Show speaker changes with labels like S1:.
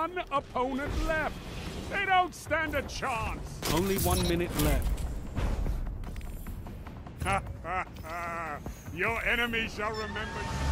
S1: one opponent left. They don't stand a chance.
S2: Only one minute left.
S1: Your enemy shall remember.